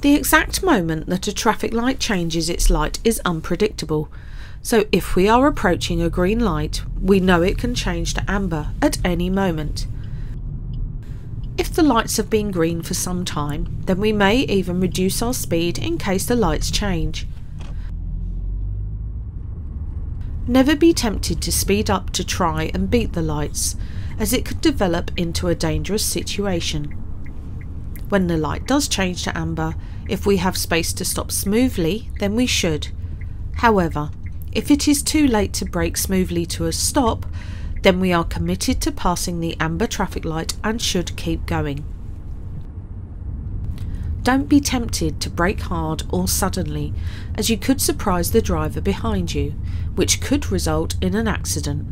The exact moment that a traffic light changes its light is unpredictable, so if we are approaching a green light, we know it can change to amber at any moment. If the lights have been green for some time, then we may even reduce our speed in case the lights change. Never be tempted to speed up to try and beat the lights, as it could develop into a dangerous situation. When the light does change to amber, if we have space to stop smoothly, then we should. However, if it is too late to brake smoothly to a stop, then we are committed to passing the amber traffic light and should keep going. Don't be tempted to brake hard or suddenly, as you could surprise the driver behind you, which could result in an accident.